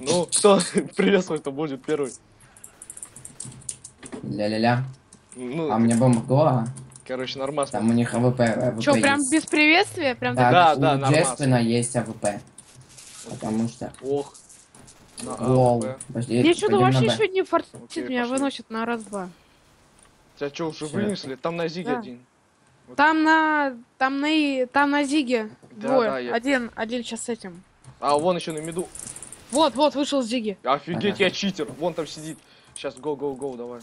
Ну, кто приветствовать-то будет первый? Ля-ля-ля. Ну, А у меня бомба Гоа. короче, нормас. Там у них АВП. АВП Чё, прям есть. без приветствия? Прям Так, Да, у да. Джеспина есть АВП. Потому что... Ох. Лол. Подожди, Мне что-то вообще сегодня не фартит, Окей, меня пошли. выносит на раз-два. Тебя что, уже Всё. вынесли? Там на Зиге Да. один. Там на... Там на... И- Там на Зиге Да, двое. да, я- Один, один сейчас с этим. А, вон еще на меду. Вот, вот, вышел с Зиги. Офигеть, Понятно. я читер. Вон там сидит. Сейчас, go, go, go, давай.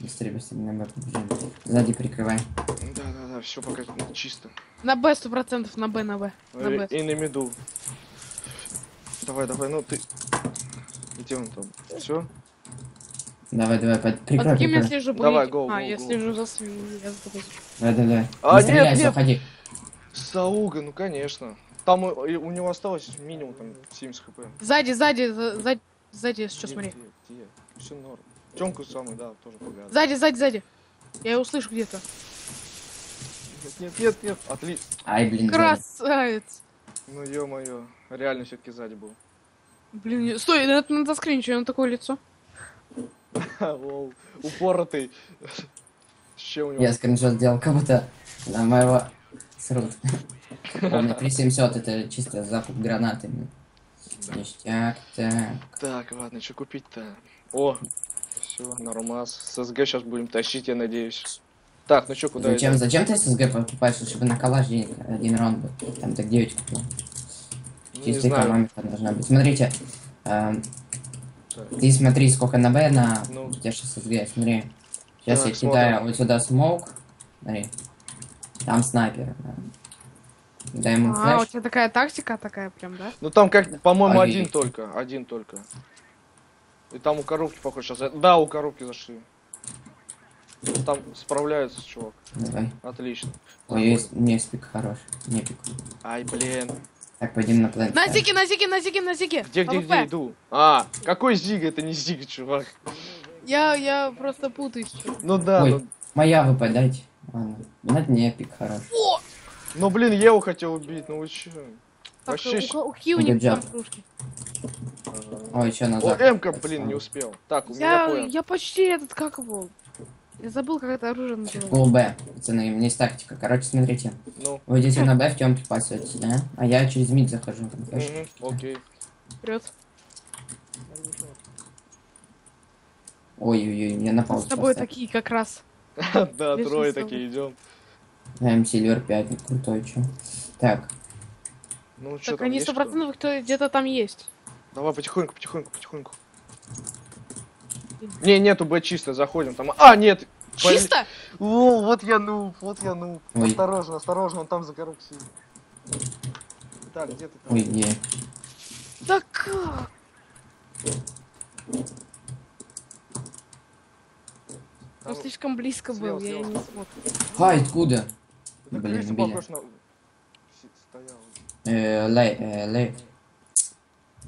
Быстрее, быстрее на Б. Сзади прикрывай. Да, да, да, все пока чисто. На Б сто процентов, на Б, на Б. На Б. И на меду. Давай, давай, ну ты. Где он там? Все? Давай, давай, под... А прикрой, за кем я слежу? Давай, go, А, go, я go. слежу за свиньей. я. Давай, давай, давай. А, Не нет, стреляй, нет. заходи. Сауга, ну конечно. Там у, у него осталось минимум там 70 хп. Сзади, сзади, за- сзади, сзади, что смотри. Все норм. Тёмку самый, да, тоже погадал. Сзади, сзади, сзади. Я его услышу где-то. Нет, нет, нет, нет. Отлично. Ай, блин. Красавец. Ну ё-моё. Реально все-таки сзади был. Блин, стой, это надо скрин, что он такое лицо? Лол. Упоротый. С чем у него? Я скриншот сделал, как будто на моего срут. Помню, 3700 это чисто закуп гранатами. Ништяк, так. Так, ладно, что купить-то? О, все, нормас. С СГ сейчас будем тащить, я надеюсь. Так, ну что, куда Зачем, идём? зачем ты ССГ покупаешь, чтобы на коллаж один раунд был? Там так 9 купил. Ну, Чисто экономика должна быть. Смотрите, Так. ты смотри, сколько на Б на Ну. у тебя сейчас ССГ, смотри. Сейчас Так, я кидаю смотрим. вот сюда смоук. Смотри. Там снайпер. да. Дай ему А, у флеш. тебя такая тактика такая прям, да? Ну там как, по-моему, один только. Один только. И там у коробки, похоже, сейчас. Да, у коробки зашли. Там справляется чувак. Давай. Отлично. Ой, есть, не спик хорош. Не пик. Ай, блин. Так, пойдем на план. На Зиге, на Зиге, на Зиге, на Зиге. Где, где, где иду? А, какой Зиг? Это не Зиг, чувак. Я, я просто путаюсь. Ну да, Ой. ну, Моя выпадать. Дайте. Ладно. Ну, это не эпик хорош. ну блин, я его хотел убить, ну вы чё? Так, Вообще у, у job. там кружки. Ой, еще О, назад. М-ка, блин, не успел. Так, у меня Я, понял. я почти этот, как его? Я забыл, как это оружие называется. Гол Б. Пацаны, у меня есть тактика. Короче, смотрите. Ну, Вы идете на Б, в темке пасете, да? А я через мид захожу. мгм, окей. Вперед. Ой-ой-ой, я на С паузу тобой такие как раз. Да, трое такие идем. М Сильвер 5, ну, крутой, чё. Так, Ну что Так они сто процентов кто где-то там есть. Давай потихоньку, потихоньку, потихоньку. Не, нету Б чисто, заходим там. А, нет! Чисто? О, вот я нуб, вот я. Ой. Осторожно, осторожно, он там за коробкой сидит. Так, где ты там? ой, где? Да как? Там- Он слишком близко слева, был, я слева. не смог. Ай, откуда? Да, Блин, убили. Э, лей, э, лей.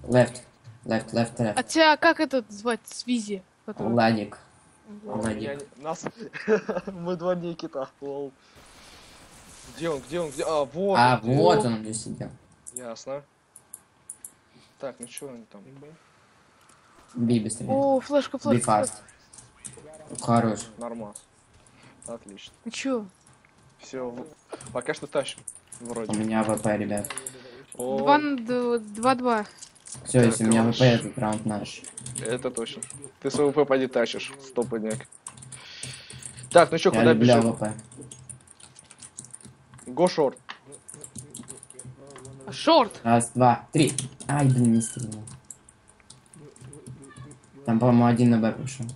Left. Left, left, А left. тебя как этот звать? Свизи? который- Ладик. Нас... Мы два Никита, лол. Где он, где он, где? А, вот. А, он, где. вот он где сидел. Ясно. Так, ну что они там? Би быстрее. О, флешка, Би флешка. Хорош. Нормас. Отлично. Ну чё? Все, пока что тащим. У Вроде. меня ВП, ребят. О, Два на д- два-два. Все, если у меня. ВП, этот раунд наш. Это точно. Ты свой ВП поди тащишь, стопудняк. Так, ну что, Я куда бежим? ВП. Го шорт. Шорт. Раз, два, три. Ай, блин, не стрелял. Там, по-моему, один на Б пришел.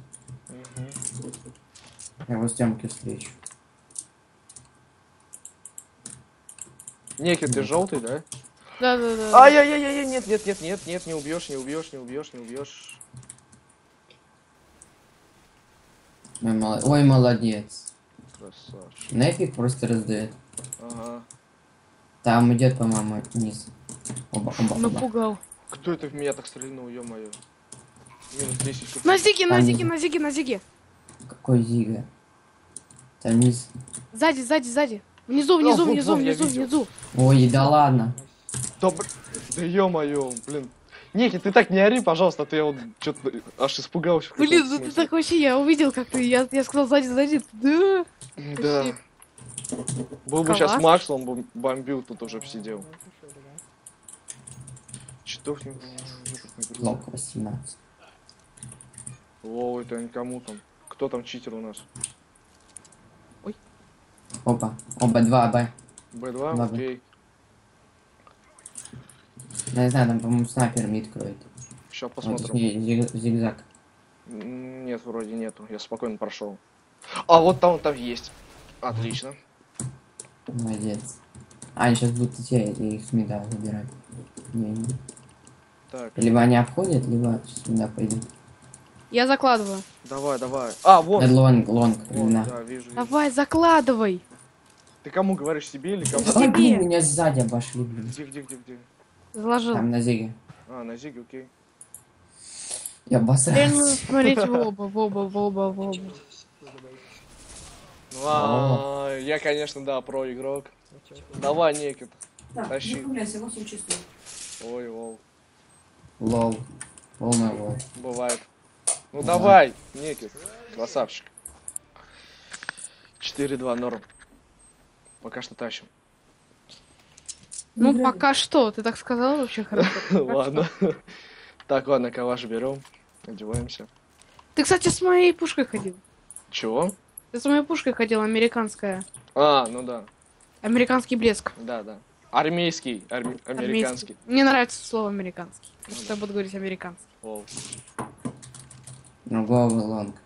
Я его с Тёмки встречу. Некий, ты желтый, да? Да-да-да. Ай-яй-яй-яй, нет, нет, нет, нет, нет, не убьешь, не убьешь, не убьешь, не убьешь. Ой, мол- Ой, молодец. Красавчик. Нефиг просто раздает. Ага. Там идет, по-моему, вниз. Оба, оба, оба. Напугал. Кто это в меня так стрельнул, ё-моё? Минус 10 секунд. На зиге, на зиге, на зиге, на зиге. Какой Зига? Там вниз. Сзади, сзади, сзади. Внизу, внизу, вон, внизу, внизу, видел. внизу. Ой, да ладно. Да, бр- да ё-моё, блин. Ники, ты так не ори, пожалуйста, а то я вот что-то аж испугался. Блин, ну ты так вообще, я увидел, как ты, я, я сказал сзади, сзади, да. Да. Был бы сейчас? Макс, он бы бомбил, тут уже б сидел. Читов не. Лок 18. О, это никому там. Кто там читер у нас? Опа. Оба, два, Б. Б2, Ладно. окей. Ну, Не знаю, там, по-моему, снайпер мид кроет. Сейчас Вот, посмотрим. зиг- зиг- зигзаг. Нет, вроде нету. Я спокойно прошел. А вот там, там есть. Отлично. Молодец. А, они сейчас будут идти, и их с мида забирать. Не, не. Так, Либо они обходят, либо с мида пойдут. Я закладываю. давай, давай. А, Это вон. long, long, Вон, именно. да, вижу. вижу. Давай, закладывай. Ты кому говоришь, себе или кому? Ой, блин, Тебе. меня сзади обошли, блин. Где, где, где, где? Заложил. Там на зиге. А, на Зиге, окей. Я Блин, обосрался. ну, смотрите в оба, в оба, в оба, в оба. Ну, а, я, конечно, да, pro игрок. Давай, Некит. Тащи. Ой, lol. Lol. Полный lol. Бывает. Ну Да. давай, Некит. Красавчик. 4-2 норм. Пока что тащим. Ну, пока что, ты так сказал вообще хорошо. Ладно. Так, ладно, калаш берем. Одеваемся. Ты, кстати, с моей пушкой ходил. Чего? Ты с моей пушкой ходил, американская. А, ну да. Американский блеск. Да, да. Армейский, арми- американский. Армейский. Мне нравится слово американский. Ну Потому что я буду говорить американский. Лол. Другого лонг.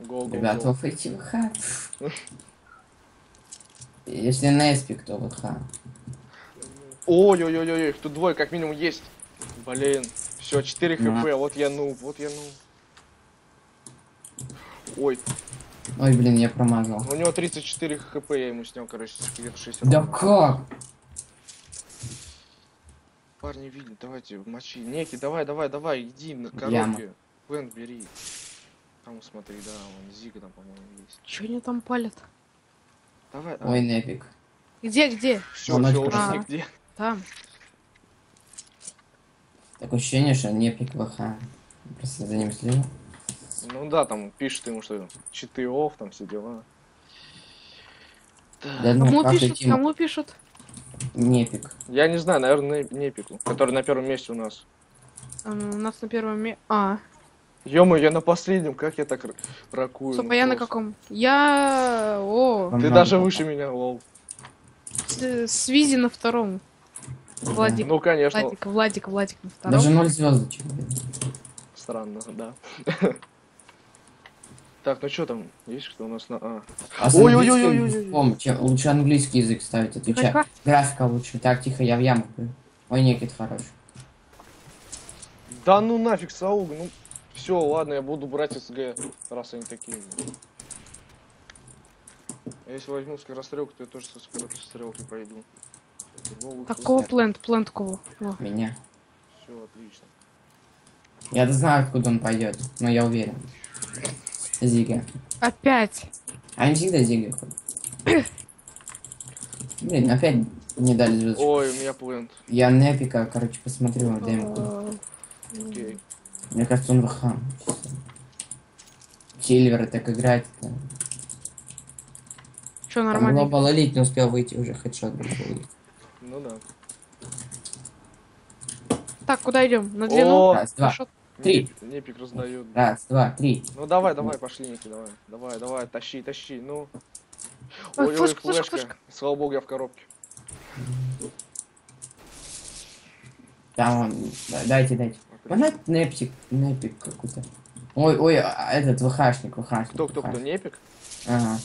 Го, го, Ребята, го. вы ВХ. Если на эспик, то ВХ. Ой-ой-ой-ой, их тут двое как минимум есть. Блин. Все, 4 Да. хп, вот я ну, вот я ну. Ой, Ой, блин, я промазал. у него 34 хп, я ему снял, короче, где-то 60. Да как? Парни видно, давайте, мочи. Неки, давай, давай, давай, иди на Яма. Плент бери. Там смотри, да, вон Зига там, по-моему, есть. Че они там палят? Давай, Ой, Непик. Где, где? все, он все, уже красивый. нигде. Там. Такое ощущение, что Непик ВХ. Просто за ним слежу. Ну да, там пишет ему, что читы офф, там все дела. Да ну, Кому пишут? идти? Кому пишут? Непик. Я не знаю, наверное, не пику, который на первом месте у нас. Ам, У нас на первом месте... А, ё я на последнем, как я так ракую? стоп, ну а я на каком? Я... О, Ты надо даже пока. выше меня, лол. с, с Визи на втором. Владик, Ну, конечно, Владик, Владик, Владик на втором. Даже ноль звездочек, странно, да. Так, ну что там? Есть кто у нас на... А. А чем- лучше английский язык ставить, отвечай. Тихо. Графика лучше. Так, тихо, я в яму. Ой, Никит хорош. Да ну нафиг, Сауг, ну... Все, ладно, я буду брать СГ, раз они такие. А Если возьму скорострелку, то я тоже со скорострелкой пройду. Какого плент? Плент кого? О. Меня. Все, отлично. Я знаю, откуда он пойдет, но я уверен. Зига. Опять. А Они всегда Зига ходят. Блин, опять не дали звездочку. Ой, у меня плент. Я Непика, короче, посмотрел демку. Окей. Мне кажется, он ВХ. Сильвер так играет. да. Чё, Там нормально? Global Elite не успел выйти, уже хедшот Elite. Ну да. Так, куда идем? На длину? О, Раз, два, Хорошо. Три. Непик- раздает. раз, два, три. Ну давай, давай, пошли, Ники, давай. Давай, давай, тащи, тащи, ну. Ой, Ой, флешка, флешка, флешка. Слава богу, я в коробке. Там он, да, дайте, дайте. Можно Непсик, Непик какой-то. Ой, ой, а этот ВХшник, ВХшник. Кто, кто, кто. Непик? Ага.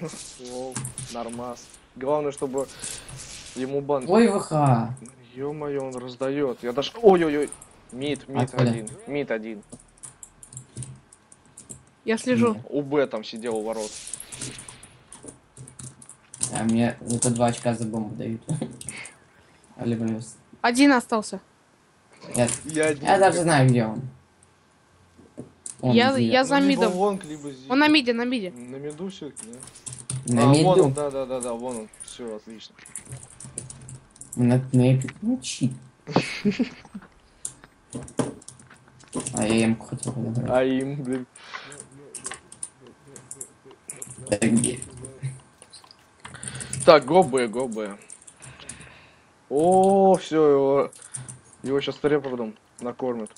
Нормас. Главное, чтобы ему бан... Ой, ВХ. Ё-моё, он раздает. Я даже... Ой-ой-ой. Мид, мид один. Мид один. Я слежу. У Б там сидел у ворот. А мне зато два очка за бомбу дают. Один остался. Я, Я даже знаю, где он. Он Я- где? я за либо мидом. Зиг. Он на миде, на миде. На миду все На а, вон миду. он, да, да, да, да, вон он. Все, отлично. На Непик. Ну, чит. я им хотел подобрать. А им, блин. Да где? Так, го Б, го Б. О, все, его, его сейчас репордом накормят.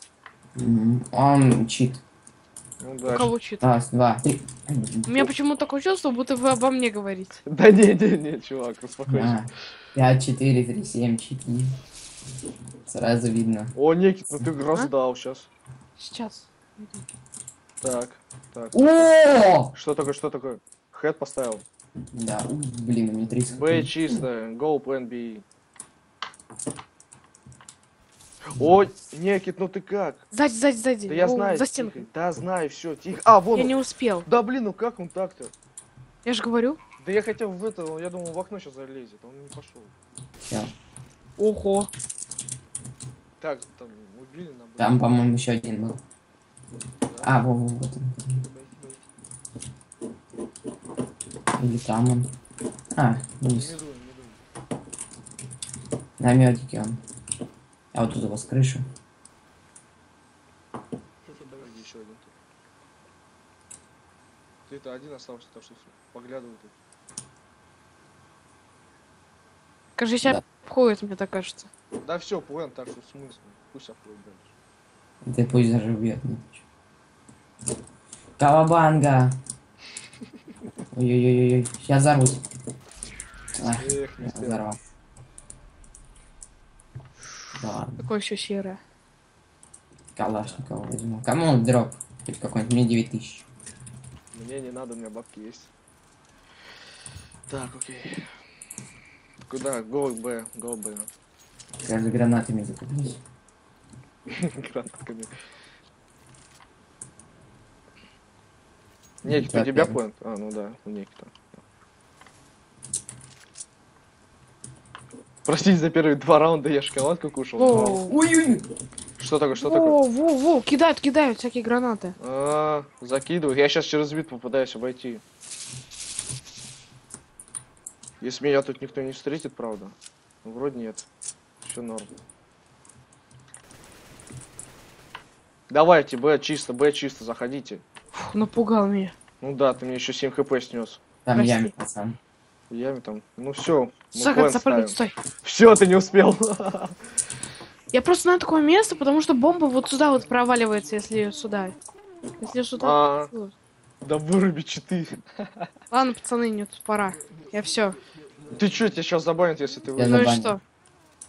Мгм. Он чит. Ну У да. кого чит? Раз, два, три. У меня почему такое чувство, будто вы обо мне говорите. Да не, не, не, чувак, успокойся. А, Пять, четыре, три, семь, четыре. Сразу видно. О, Никит, ну ты раздал сейчас. Сейчас. Так, так. О! Что такое, что такое? Хэт поставил. Да, блин, у меня 30 Б чисто, go plan B. Ой, Никит, ну ты как? Сзади, сзади, сзади. Да я О, знаю. За тихо. стенкой. Да знаю, все, тихо. А, вон Я он. не успел. Да блин, ну как он так-то? Я же говорю. Да я хотел в это, я думал в окно сейчас залезет, он не пошел. Ого. Так, там убили нам. Там, по-моему, еще один был. А, во, во, вот он. Или там он. А, вниз. На медике он. А вот тут у вас крыша. еще один тут. Ты-то один остался, так что поглядывай тут. Кажется, сейчас Да. обходит, мне так кажется. Да все, план, так что в смысле? Пусть обходит дальше. Ты пусть даже убьет. Кавабанга! Ой-ой-ой-ой, сейчас взорвусь. Эх, не взорвал. Да ладно, Какое еще серое. Калашникова возьму. Кому дроп? Хоть какой-нибудь, мне 9000. Мне не надо, у меня бабки есть. Так, окей. Куда? Го Б, го Б. Я за гранатами закуплюсь. Гранатками. Некит, у Так, тебя план? А, ну да, у Некита. Простите за первые два раунда, я шоколадку кушал. Ой-ой-ой! Что такое, что такое? Воу, воу, воу, кидают, кидают всякие гранаты. А, закидываю. Я сейчас через вид попытаюсь обойти. Если меня тут никто не встретит, правда. Ну, вроде нет. Все норм. Давайте, Б чисто, Б чисто, заходите. Фух, напугал меня. Ну да, ты мне еще 7 хп снес. Там Прости. яме, пацан. Яме там. Ну все. Сага, запрыгнуть, стой. Все, ты не успел. Я просто знаю такое место, потому что бомба вот сюда вот проваливается, если ее сюда. Если сюда. А. Да выруби читы. Ладно, пацаны, нет, пора. Я все. Ты что, тебя сейчас забанят, если ты Я Ну выйдешь? и что?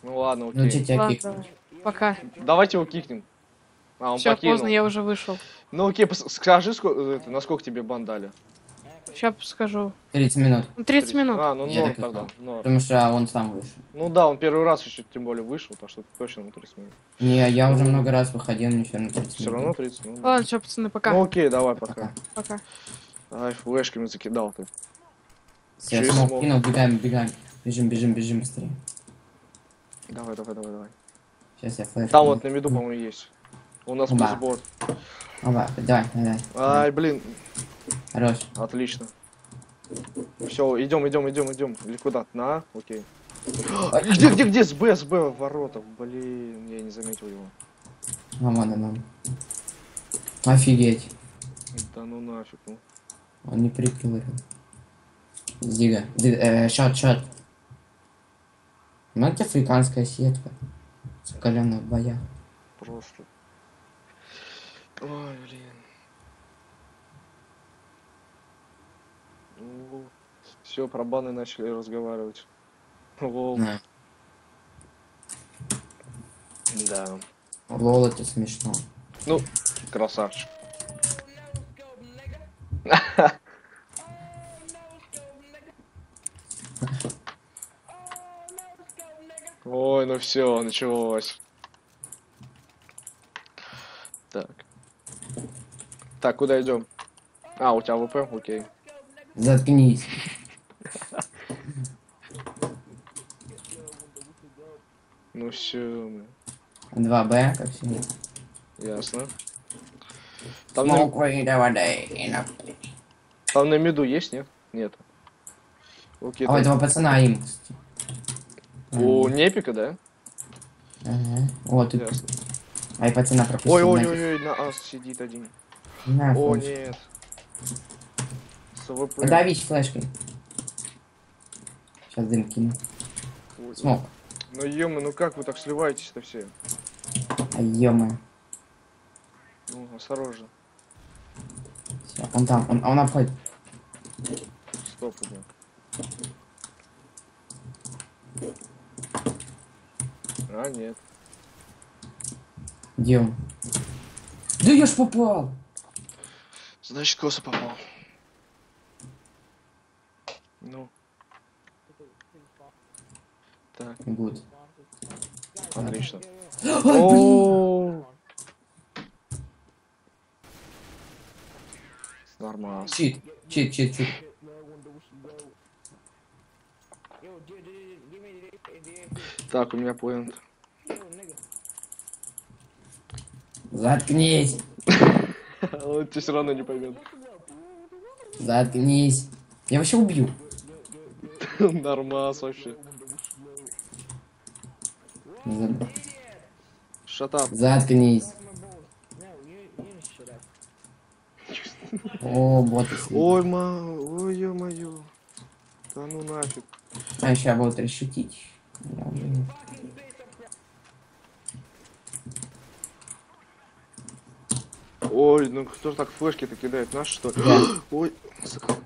Ну ладно, Ну, окей. че тебя Ладно, давай. Пока. Давайте его кикнем. А, он Все, покинул. поздно, я уже вышел. Ну окей, скажи, сколько, это, насколько тебе бан дали? Сейчас скажу. 30 минут. Ну, 30 минут. А, ну Я норм так и тогда. знал. норм. Потому что он сам вышел. Ну да, он первый раз еще тем более вышел, так что точно на 30 минут. Не, я уже много раз выходил, мне все равно 30 Все минут. равно 30 минут. Ладно, все, пацаны, пока. Ну окей, давай, пока. Пока. Пока. Ай, флешками закидал ты. Все, Через смог смог. кинул, бегаем, бегаем. Бежим, бежим, бежим быстрее. Давай, давай, давай, давай. Сейчас я флеш. Там вот на виду, по-моему, есть. У нас Оба. плюс бот. Давай, давай. Ай, блин, Хорош. отлично. Все, идем, идем, идем, идем. Или куда? На, окей. Ой. Где, где, где? С Б, с Б в воротах. Блин, я не заметил его. Мама, да, мама. Офигеть. Да ну нафиг, ну. Он не прикрыл. Зига. Ди- э, Шот, шот. Мать африканская сетка. Закаленная в боях. Просто. Ой, блин. Все, про баны начали разговаривать. Лол. На. Да. Лол, это смешно. Ну, красавчик. Ой, ну все, началось. Так. Так, куда идем? А, у тебя ВП? Окей. Заткнись. Ну все, 2Б, как всегда. ясно. Там на, там на миду есть, нет? Нет. Окей, А у там- этого пацана им, кстати. у Непика, да? Ага. Вот, тут. Ай, пацана пропустил. Ой, ой, нафиг. ой, ой, на ас сидит один. На, О, нет. АВП. Давить флешкой. Сейчас дым кину. Ой. Смог. Ну ё ну как вы так сливаетесь-то все? Ай, ё Ну, осторожно. Всё, он там, он, он обходит. Стоп, блин. А, нет. Где он? Да я ж попал! Значит, косо попал. Ну. Так, Гуд. отлично. О, Нормально. Чит, чит, чит, чит. Так, у меня поинт. Заткнись! Он тебя все равно не поймет. Заткнись! Я вообще убью. Нормас вообще. Шатап. Заткнись. О, сидят. Ой, ма, ой, ё-моё. Да ну нафиг. А сейчас будут не- Ой, ну кто ж так флешки-то кидает? Наш что ли? Ой,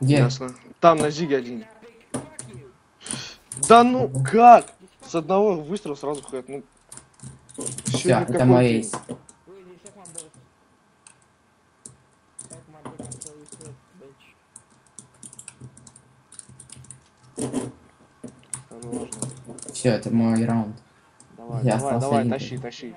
Где? ясно. Там на Зиге один. Да ну как? С одного выстрела сразу хэт. Ну. Все, это мой эйс. Все, это мой раунд. Давай, Я давай, давай, один. тащи, тащи.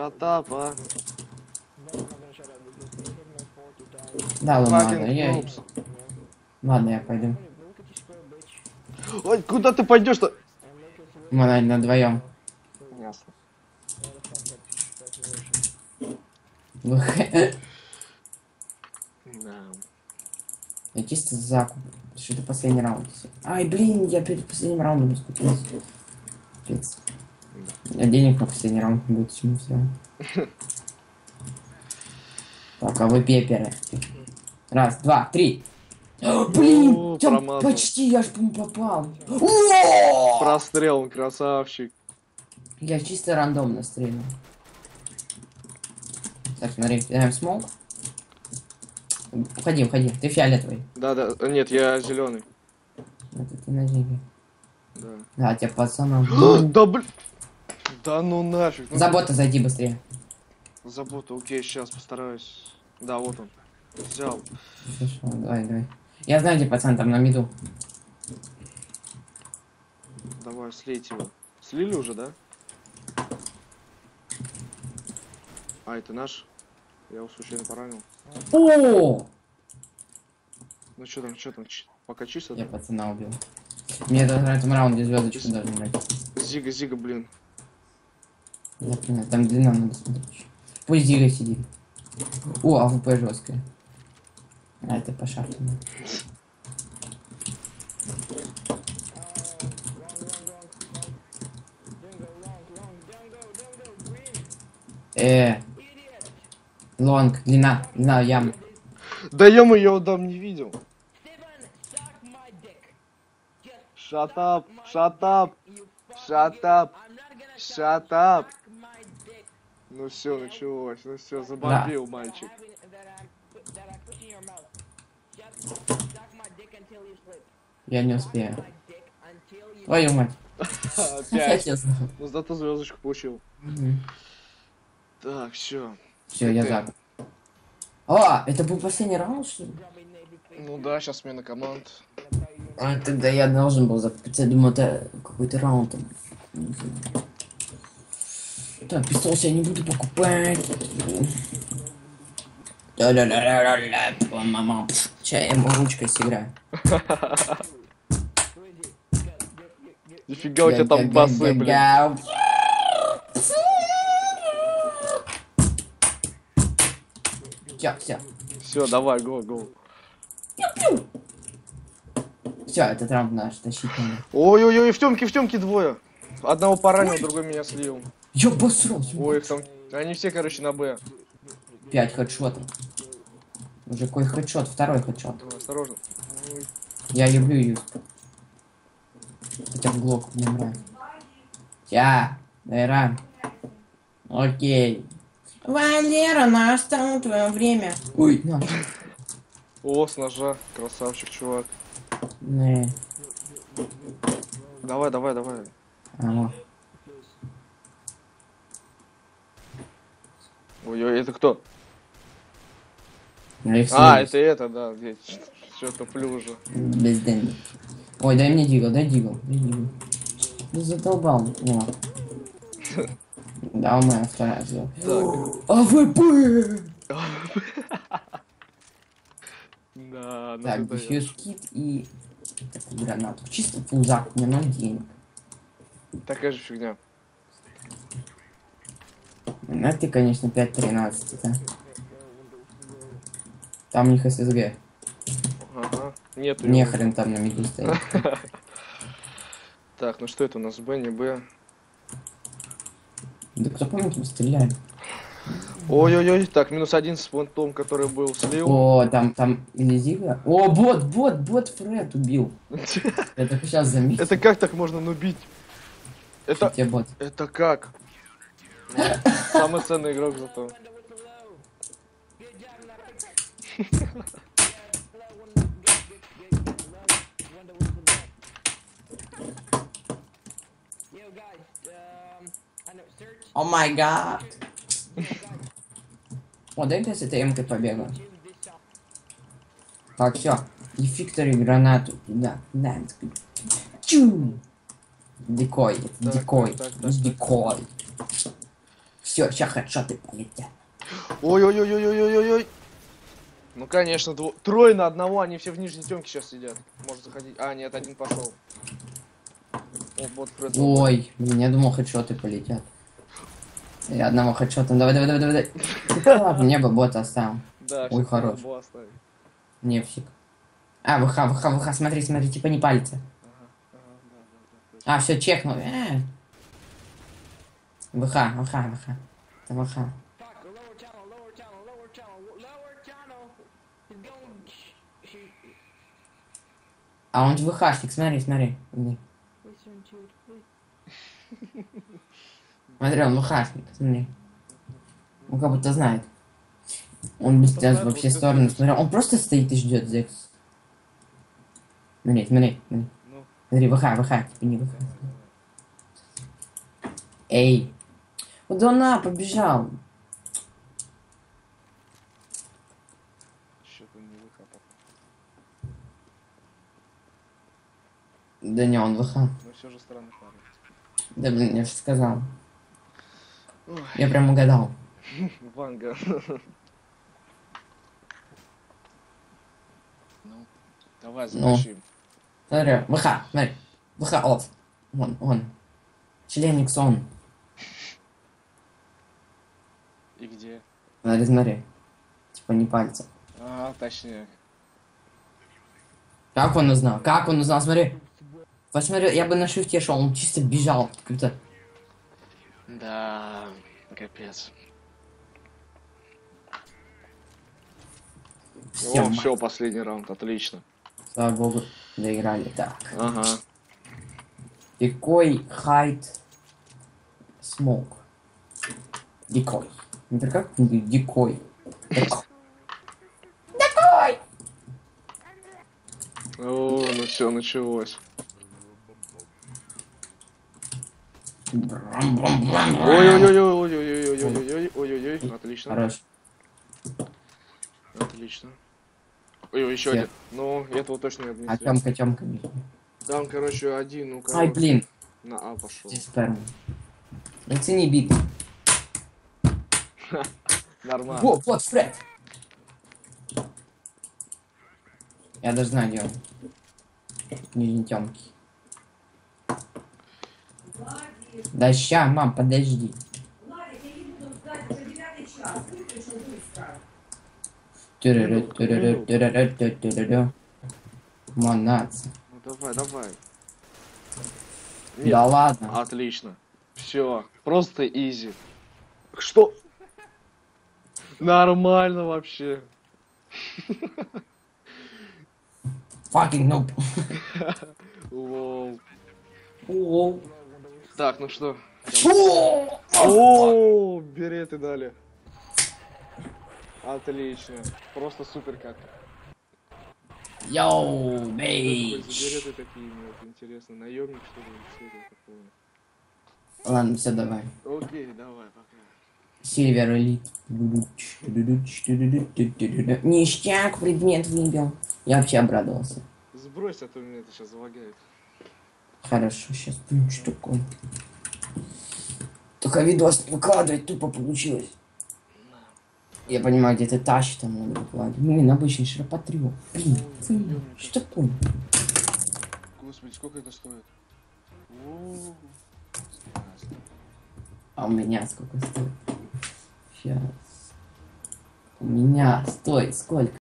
Шатап, а. Да, ладно, ладно, я... Ладно, я пойду. Ой, куда ты пойдешь-то? Мы на, на двоем. Ясно. Я чисто закуп. Что это последний раунд. Ай, блин, я перед последним раундом скупился. Пиздец. У меня денег на последний раунд не будет, чему все. Так, а вы пеперы. Раз, два, три. Блин, там почти я ж попал. Прострел, он красавчик. Я чисто рандомно стрелял. Так, смотри, кидаем смог. Уходи, уходи. Ты фиолетовый. Да, да, э, нет, я зеленый. Это ты на зиге. Да. Да, тебя пацаном. Да блин. Да ну нафиг. ну За бота зайди быстрее. Забота, окей, сейчас постараюсь. Да, вот он. Взял. Хорошо, давай, давай. Я знаю, где пацан, там на миду. Давай, слейте его. Слили уже, да? А, это наш? Я его случайно поранил. О! Ну что там, что там? Пока чисто? Я пацана убил. Мне даже на этом раунде звездочку должны дать. Зига, зига, блин. Понял, там длина надо смотреть. Пусть Зига сидит. О, АВП жесткая. А, это по шахту. Э. Long, длина, длина ям. Да я я там не видел. Shut up, shut up, shut up, shut up. Ну все, началось, ну все, забомбил мальчик. Я не успею. Твою мать. Опять. Ну зато звездочку получил. Так, все. Все, я за. О, это был последний раунд, что ли? Ну да, сейчас смена команд. А, тогда я должен был закупить. Я думал, это какой-то раунд там. Так, пистол я не буду покупать. Сейчас я ему ручкой сыграю. Нифига у тебя там басы, блин. Все, все. Все, давай, го, го. Все, этот раунд наш, тащить надо. Ой-ой-ой, в темке, в темке двое. Одного поранил, другой меня слил. Я обосрался. Ой, их там. Они все, короче, на Б. Пять хедшотов. Уже какой хедшот, второй хедшот. Давай, осторожно. Я люблю юз. Хотя бы глок мне нравится. Я, Дайран. Окей. Валера, настало твое время. Ой, на. О, с ножа. Красавчик, чувак. Не. Давай, давай, давай. Алло. Ой-ой, это кто? Алексей. А, это это, да, Что туплю уже. Безденный. Ой, дай мне дигл, дай дигл, дай дигл. Ты задолбал. О. Да, у меня вторая взял. Так. АВП! Да, ну Так, defuse kit и гранату. Чисто у меня ноль денег. Такая же фигня. Ну, ты, конечно, 5.13, да? Там у них ССГ. Ага. Нету. Не его. хрен там на миду стоит. Так, ну что это у нас? Б, не Б. Да кто помнит, мы стреляли. Ой-ой-ой, так, минус один с понтом, который был слил. О, там, там, или Зига. О, бот, бот, бот Фред убил. Я только сейчас заметил. Это как так можно нубить? Это, это как? Самый ценный игрок зато. О май гад. О, дай мне с этой эмкой побегу. Так, все. И фиктори гранату Да, Да, чум. Дикой, дикой, дикой. Все, сейчас хедшоты полетят. Ой-ой-ой-ой-ой-ой-ой. Ну конечно, дво... трое на одного, они все в нижней темке сейчас сидят. Может заходить. А, нет, один пошел. О, бот Фред. Ой, я думал, хедшоты полетят. Я одного хедшота. Давай, давай, давай, давай. давай. Ладно, мне бы бота оставил. Да, Ой, хорош. Нефтик. А, ВХ, ВХ, ВХ, смотри, смотри, типа не палится. Ага, ага, да, да, да. А, все, чекнул. ВХ, ВХ, ВХ. Это ВХ. А он же ВХшник, смотри, смотри. Смотри, он ВХшник, смотри. Он как будто знает. Он без тебя во все стороны смотрел. Он просто стоит и ждет Зекс. Смотри, смотри, смотри. Ну, Смотри, ВХ, ВХ, типа не ВХ. Эй. Вот он на, побежал. Да не, он ВХ. Но все же странный парень. Да блин, я же сказал. Ой. Я прям угадал. Ванга. Ну, давай Ну. затащим. Смотри, ВХ, смотри. ВХ оф. Он, он. Членик сон. И где? Смотри, смотри. Типа не пальца. А, точнее. Как он узнал? Как он узнал? Смотри. Посмотри, я бы на шифте шел, он чисто бежал. Как-то. Да, капец. Всё, О, все, последний раунд, отлично. Слава богу, доиграли. Так. Ага. Дикой, хайт, смок. Дикой. Например, как? Дикой. Дикой. О, ну все, началось. Ой-ой-ой-ой-ой-ой-ой-ой-ой-ой-ой-ой, отлично, Хорош. отлично. Ой, еще один. Ну, этого точно не А обнесли. Тёмка, Тёмка. бежит. Там, короче, один, ну, Ай, короче, блин. на А пошел. Здесь сперма. Оцени бит. Нормально. Во, вот, Фред. Я даже знаю, где он. Тёмки. Да ща, мам, подожди. Монаться. Ну давай, давай. Да ладно. Отлично. Все. Просто изи. Что? Нормально вообще. Fucking noob. Лол. Так, ну что? О, береты дали. Отлично. Просто супер как. Йоу, бейч. береты такие имеют, интересно. Наемник что ли? Ладно, все, давай. Окей, давай, пока. Сильвер элит. Ништяк, предмет выбил. Я вообще обрадовался. Сбрось, а то меня это сейчас залагает. Хорошо, сейчас что такое. Только видос выкладывать тупо получилось. Я понимаю, где ты тащишь, там надо выкладывать. Блин, обычный ширпотреб. Блин, блин, что такое? Господи, сколько это стоит? О. А у меня сколько стоит? Сейчас. У меня стоит сколько?